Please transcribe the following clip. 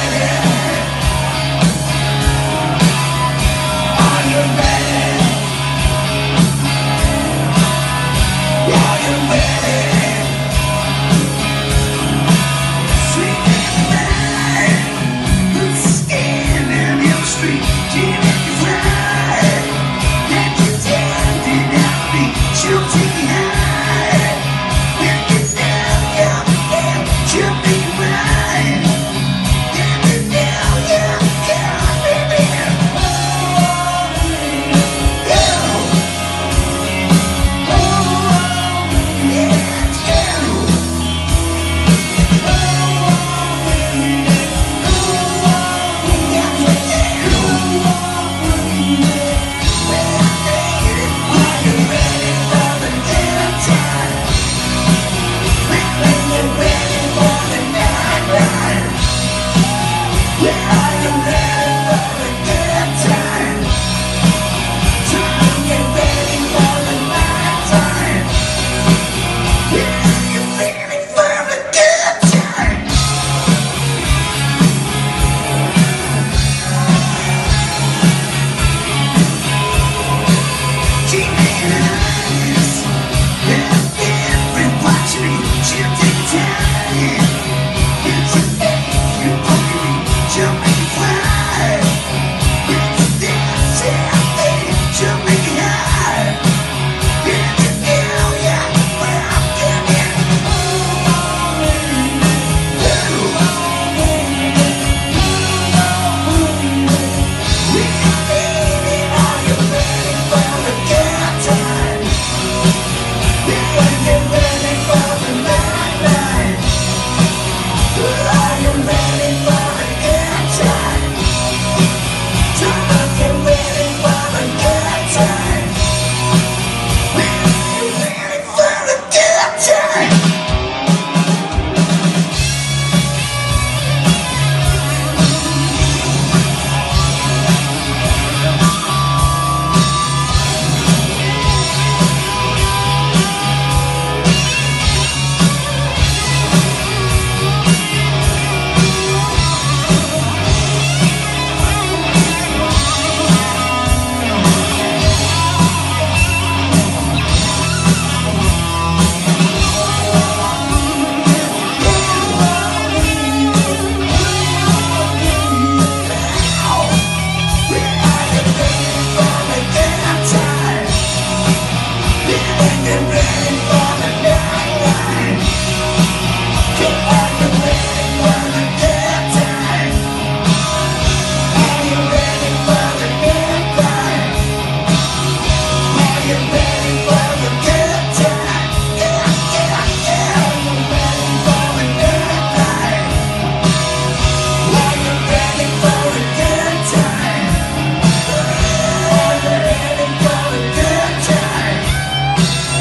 Yeah.